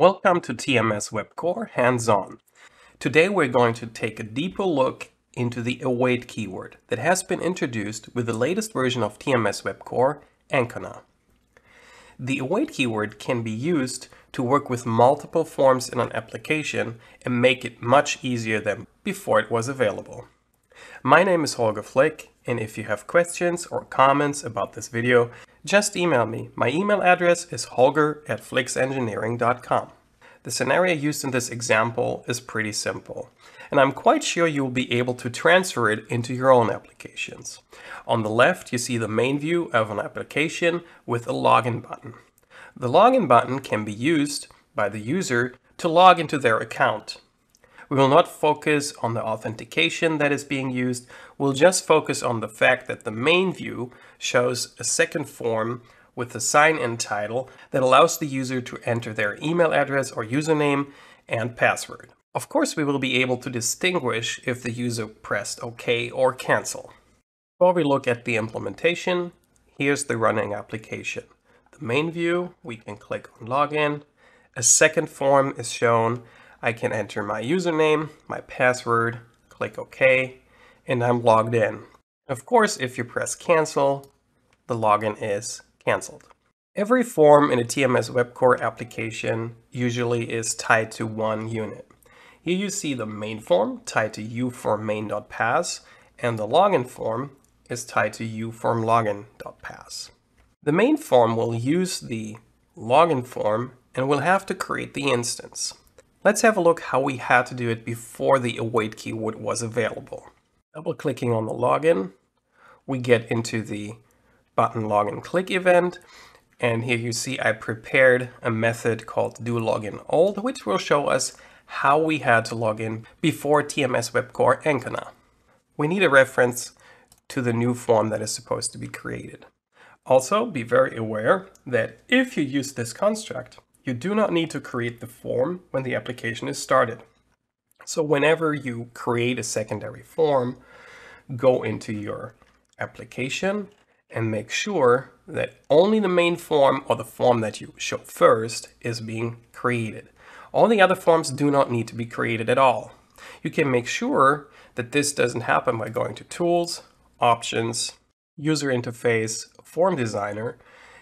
Welcome to TMS WebCore Hands-On. Today we're going to take a deeper look into the await keyword that has been introduced with the latest version of TMS WebCore, Ancona. The await keyword can be used to work with multiple forms in an application and make it much easier than before it was available. My name is Holger Flick, and if you have questions or comments about this video, just email me. My email address is holger at flixengineering.com. The scenario used in this example is pretty simple, and I'm quite sure you will be able to transfer it into your own applications. On the left, you see the main view of an application with a login button. The login button can be used by the user to log into their account. We will not focus on the authentication that is being used. We'll just focus on the fact that the main view shows a second form with the sign-in title that allows the user to enter their email address or username and password. Of course, we will be able to distinguish if the user pressed OK or cancel. Before we look at the implementation, here's the running application. The main view, we can click on Login. A second form is shown I can enter my username, my password, click OK, and I'm logged in. Of course, if you press cancel, the login is canceled. Every form in a TMS WebCore application usually is tied to one unit. Here you see the main form tied to uform main.pas and the login form is tied to uform login.pas. The main form will use the login form and we'll have to create the instance. Let's have a look how we had to do it before the await keyword was available. Double clicking on the login, we get into the button login click event. And here you see I prepared a method called do login old, which will show us how we had to log in before TMS WebCore Ancona. We need a reference to the new form that is supposed to be created. Also, be very aware that if you use this construct, you do not need to create the form when the application is started. So whenever you create a secondary form, go into your application and make sure that only the main form or the form that you show first is being created. All the other forms do not need to be created at all. You can make sure that this doesn't happen by going to Tools, Options, User Interface, Form Designer,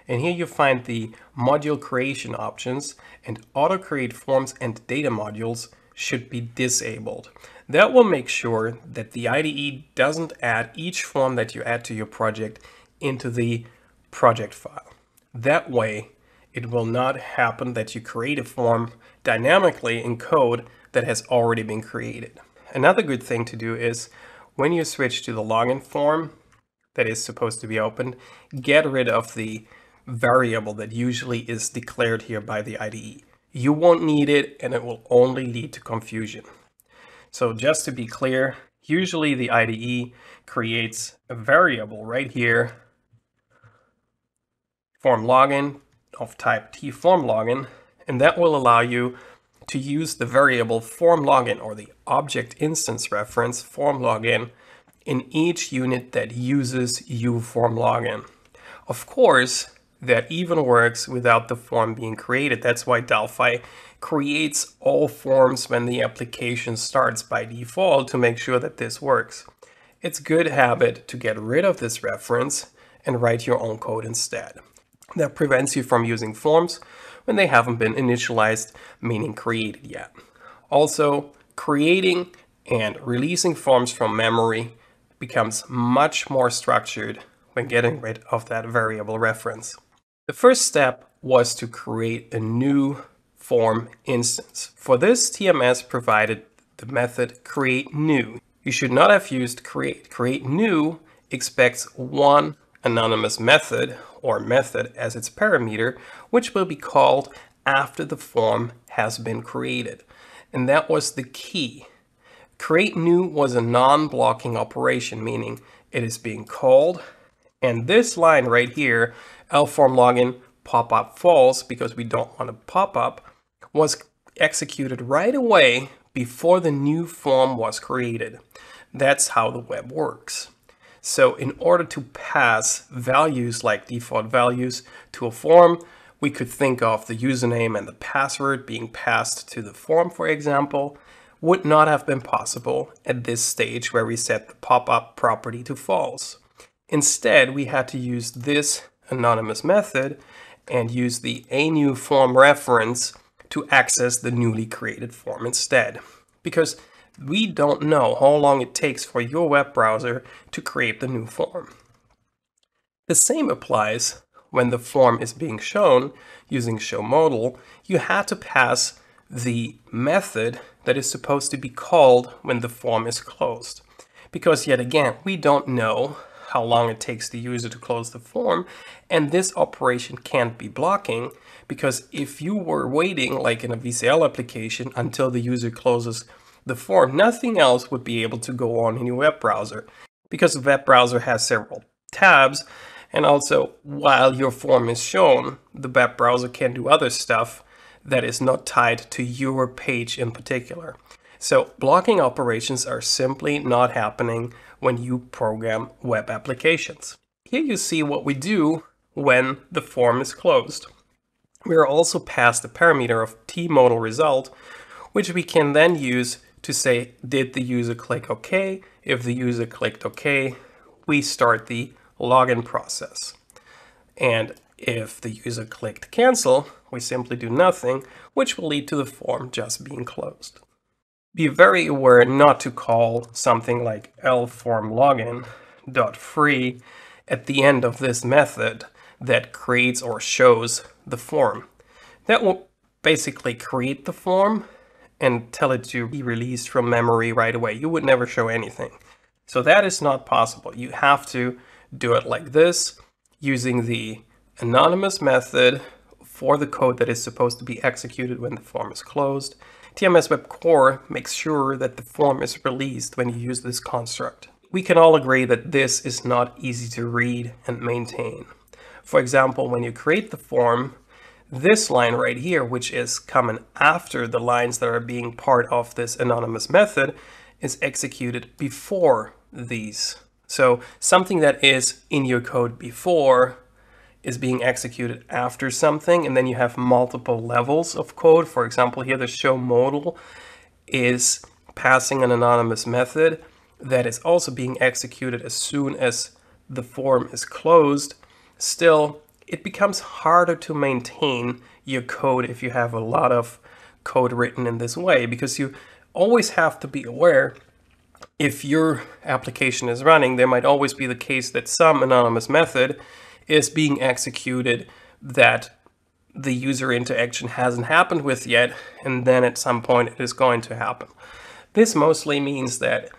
and here you find the module creation options and auto create forms and data modules should be disabled. That will make sure that the IDE doesn't add each form that you add to your project into the project file. That way, it will not happen that you create a form dynamically in code that has already been created. Another good thing to do is when you switch to the login form that is supposed to be opened, get rid of the variable that usually is declared here by the IDE. You won't need it and it will only lead to confusion. So just to be clear, usually the IDE creates a variable right here, form login of type t form login, and that will allow you to use the variable form login or the object instance reference form login in each unit that uses uform login. Of course, that even works without the form being created. That's why Delphi creates all forms when the application starts by default to make sure that this works. It's good habit to get rid of this reference and write your own code instead. That prevents you from using forms when they haven't been initialized, meaning created yet. Also, creating and releasing forms from memory becomes much more structured when getting rid of that variable reference. The first step was to create a new form instance. For this, TMS provided the method create new. You should not have used create. Create new expects one anonymous method or method as its parameter, which will be called after the form has been created. And that was the key. Create new was a non-blocking operation, meaning it is being called. And this line right here lform login pop-up false because we don't want a pop-up was executed right away before the new form was created. That's how the web works. So in order to pass values like default values to a form, We could think of the username and the password being passed to the form, for example, would not have been possible at this stage where we set the pop-up property to false. Instead, we had to use this anonymous method and use the aNewForm reference to access the newly created form instead. Because we don't know how long it takes for your web browser to create the new form. The same applies when the form is being shown using show modal, You had to pass the method that is supposed to be called when the form is closed. Because yet again, we don't know how long it takes the user to close the form, and this operation can't be blocking because if you were waiting, like in a VCL application, until the user closes the form, nothing else would be able to go on in your web browser because the web browser has several tabs and also while your form is shown, the web browser can do other stuff that is not tied to your page in particular. So blocking operations are simply not happening when you program web applications. Here you see what we do when the form is closed. We are also passed the parameter of tmodal result, which we can then use to say, did the user click OK? If the user clicked OK, we start the login process. And if the user clicked cancel, we simply do nothing, which will lead to the form just being closed. Be very aware not to call something like lformLogin.free at the end of this method that creates or shows the form. That will basically create the form and tell it to be released from memory right away. You would never show anything. So that is not possible. You have to do it like this using the anonymous method for the code that is supposed to be executed when the form is closed. TMS Web Core makes sure that the form is released when you use this construct. We can all agree that this is not easy to read and maintain. For example, when you create the form, this line right here, which is coming after the lines that are being part of this anonymous method, is executed before these. So something that is in your code before is being executed after something, and then you have multiple levels of code. For example, here the showModal is passing an anonymous method that is also being executed as soon as the form is closed. Still, it becomes harder to maintain your code if you have a lot of code written in this way because you always have to be aware if your application is running, there might always be the case that some anonymous method is being executed that the user interaction hasn't happened with yet, and then at some point it is going to happen. This mostly means that,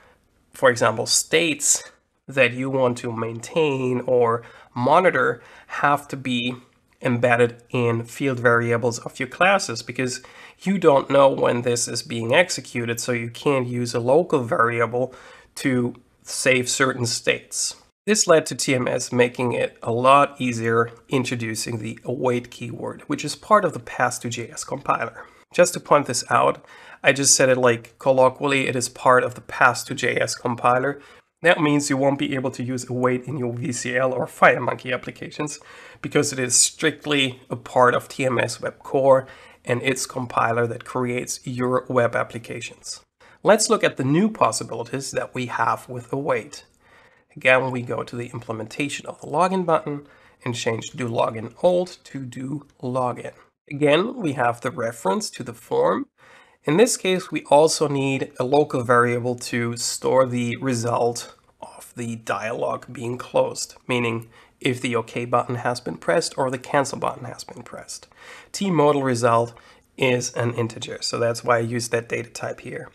for example, states that you want to maintain or monitor have to be embedded in field variables of your classes because you don't know when this is being executed, so you can't use a local variable to save certain states. This led to TMS making it a lot easier introducing the await keyword, which is part of the pas2js compiler. Just to point this out, I just said it like colloquially, it is part of the pas2js compiler, that means you won't be able to use await in your VCL or FireMonkey applications because it is strictly a part of TMS Web Core and its compiler that creates your web applications. Let's look at the new possibilities that we have with await. Again, we go to the implementation of the login button and change do login old to do login. Again, we have the reference to the form in this case, we also need a local variable to store the result of the dialog being closed, meaning if the OK button has been pressed or the cancel button has been pressed. tmodal result is an integer, so that's why I use that data type here.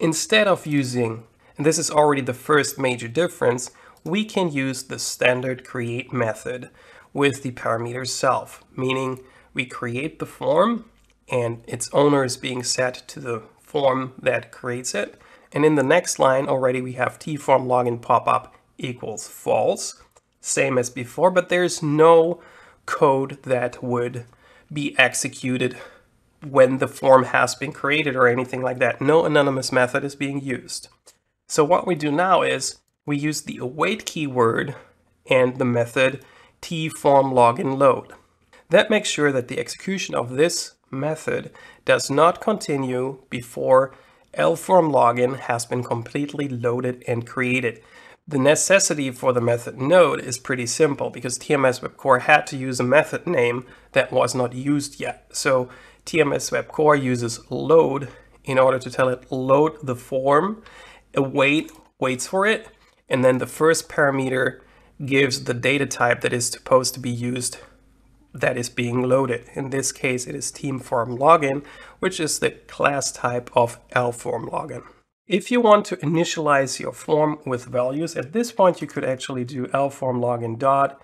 Instead of using, and this is already the first major difference, we can use the standard create method with the parameter self, meaning we create the form and its owner is being set to the form that creates it. And in the next line already we have tform login popup equals false, same as before, but there's no code that would be executed when the form has been created or anything like that. No anonymous method is being used. So what we do now is we use the await keyword and the method tform login load. That makes sure that the execution of this method does not continue before lform login has been completely loaded and created. The necessity for the method node is pretty simple because TMS Web Core had to use a method name that was not used yet. So TMS Web Core uses load in order to tell it load the form, await waits for it, and then the first parameter gives the data type that is supposed to be used that is being loaded. In this case, it is tform login, which is the class type of lform login. If you want to initialize your form with values, at this point you could actually do lform login dot,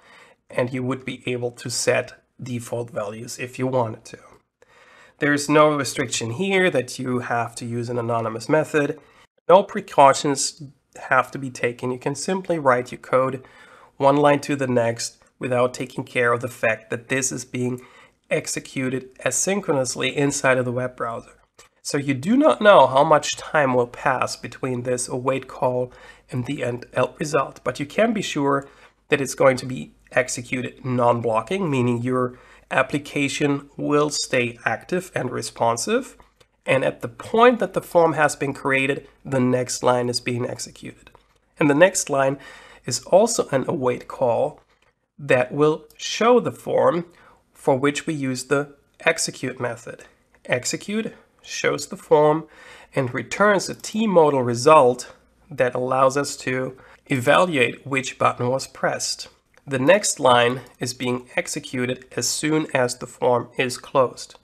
and you would be able to set default values if you wanted to. There's no restriction here that you have to use an anonymous method. No precautions have to be taken. You can simply write your code one line to the next without taking care of the fact that this is being executed asynchronously inside of the web browser. So you do not know how much time will pass between this await call and the end result, but you can be sure that it's going to be executed non-blocking, meaning your application will stay active and responsive. And at the point that the form has been created, the next line is being executed. And the next line is also an await call that will show the form for which we use the execute method. Execute shows the form, and returns a t-modal result that allows us to evaluate which button was pressed. The next line is being executed as soon as the form is closed.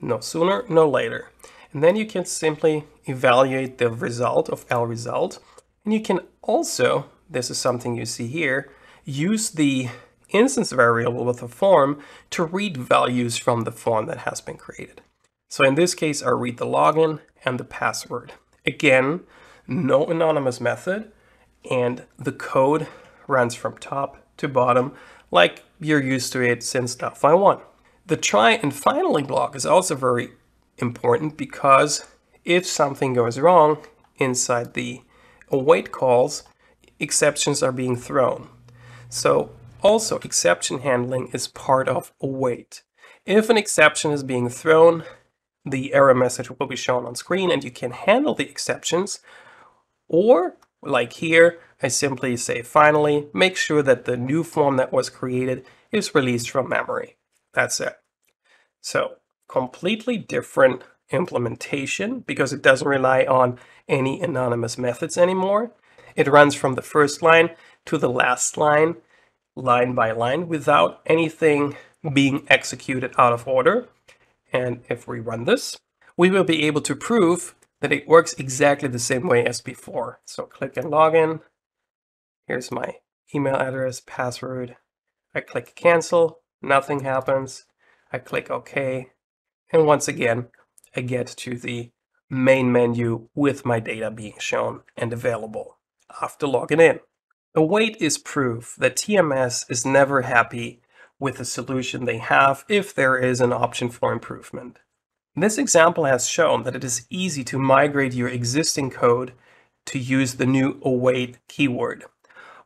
No sooner, no later. And then you can simply evaluate the result of L result. And you can also, this is something you see here, use the instance variable with the form to read values from the form that has been created. So in this case, I read the login and the password. Again, no anonymous method, and the code runs from top to bottom like you're used to it since Delphi 1. The try and finally block is also very important because if something goes wrong inside the await calls, exceptions are being thrown. So also exception handling is part of await. If an exception is being thrown, the error message will be shown on screen and you can handle the exceptions. Or, like here, I simply say finally, make sure that the new form that was created is released from memory. That's it. So, completely different implementation because it doesn't rely on any anonymous methods anymore. It runs from the first line to the last line, line by line, without anything being executed out of order. And if we run this, we will be able to prove that it works exactly the same way as before. So click and login. Here's my email address, password. I click cancel, nothing happens. I click OK. And once again, I get to the main menu with my data being shown and available after logging in. Await is proof that TMS is never happy with the solution they have if there is an option for improvement. This example has shown that it is easy to migrate your existing code to use the new await keyword.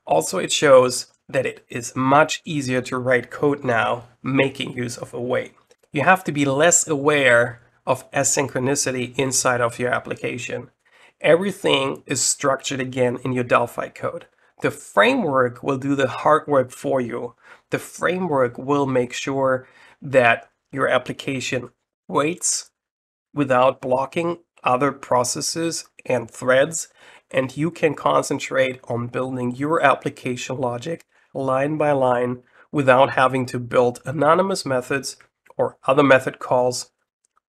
Also, it shows that it is much easier to write code now making use of await. You have to be less aware of asynchronicity inside of your application. Everything is structured again in your Delphi code. The framework will do the hard work for you. The framework will make sure that your application waits without blocking other processes and threads, and you can concentrate on building your application logic line by line without having to build anonymous methods or other method calls,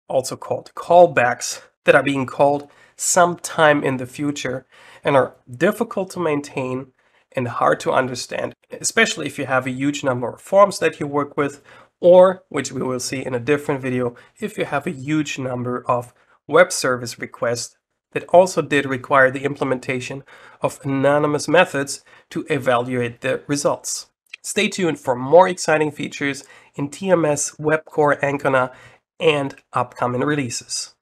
also called callbacks, that are being called sometime in the future and are difficult to maintain and hard to understand, especially if you have a huge number of forms that you work with, or, which we will see in a different video, if you have a huge number of web service requests that also did require the implementation of anonymous methods to evaluate the results. Stay tuned for more exciting features in TMS, WebCore, Ancona, and upcoming releases.